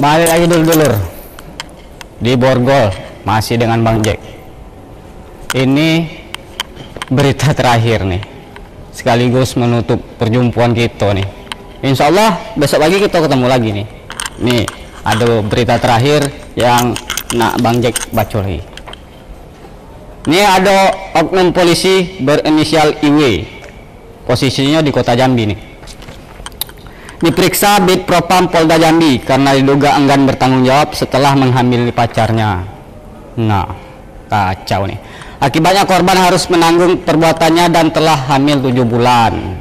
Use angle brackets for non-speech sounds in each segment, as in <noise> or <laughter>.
Balik lagi dulu-dulur di Borgol masih dengan Bang Jack. Ini berita terakhir nih, sekaligus menutup perjumpaan kita nih. Insya Allah besok lagi kita ketemu lagi nih. Nih ada berita terakhir yang nak Bang Jack baca lagi. Ini ada oknum polisi berinisial IW, posisinya di kota Jambi nih diperiksa Bid Propam Polda Jambi karena diduga enggan bertanggung jawab setelah menghamili pacarnya. Nah, kacau nih. Akibatnya korban harus menanggung perbuatannya dan telah hamil tujuh bulan.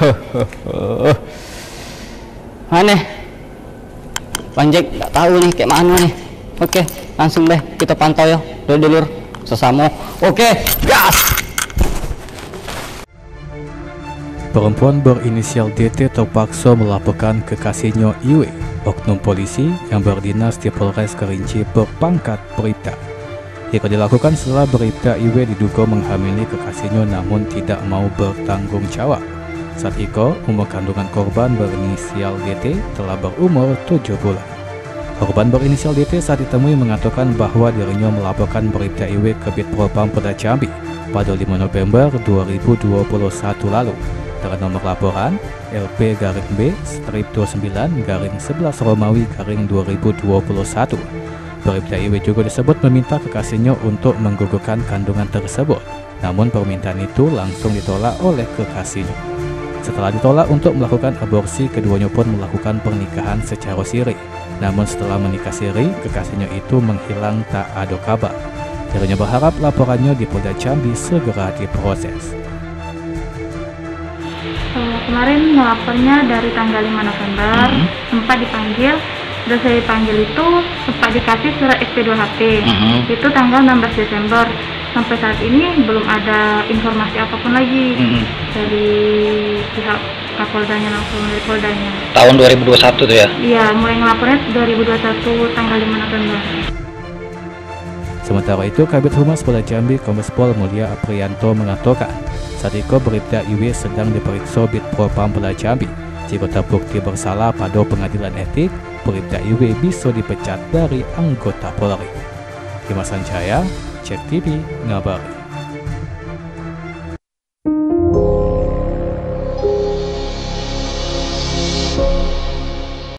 <laughs> Aneh. Panjek nggak tahu nih kayak mana nih. Oke, langsung deh kita pantau ya, dulur-dulur sesama. Oke, gas. Perempuan berinisial DT terpaksa melaporkan kekasihnya Iwe, oknum polisi yang berdinas di Polres Kerinci berpangkat Berita. Jika dilakukan setelah Berita Iwe diduga menghamili kekasihnya namun tidak mau bertanggung jawab. Saat itu, umur kandungan korban berinisial DT telah berumur 7 bulan. Korban berinisial DT saat ditemui mengatakan bahwa dirinya melaporkan berita IW ke Bit Propam Polda Jambi pada 5 November 2021 lalu dengan nomor laporan LP garing B strip 29 garing 11 Romawi garing 2021. Bribda IW juga disebut meminta kekasihnya untuk menggugurkan kandungan tersebut, namun permintaan itu langsung ditolak oleh kekasihnya. Setelah ditolak untuk melakukan aborsi, keduanya pun melakukan pernikahan secara siri. Namun setelah menikah siri, kekasihnya itu menghilang tak ada kabar. Dirinya berharap laporannya di Polda Jambi segera diproses kemarin melapornya dari tanggal 5 November mm -hmm. sempat dipanggil udah saya dipanggil itu sempat dikasih surat SP2HP mm -hmm. itu tanggal 16 Desember sampai saat ini belum ada informasi apa pun lagi mm -hmm. dari pihak Kapoldanya langsung dari Poldanya tahun 2021 tuh ya? iya mulai ngelapornya 2021 tanggal 5 November Sementara itu, Kabit Humas Polda Jambi Kombes Pol Mulia Aprianto mengatakan saat itu berita Iwi sedang diperiksa Bit Propam Polda Jambi. Jika terbukti bersalah pada pengadilan etik, berita Iwi bisa dipecat dari anggota Polri. Dimas Sanjaya, Cek TV, Ngabari.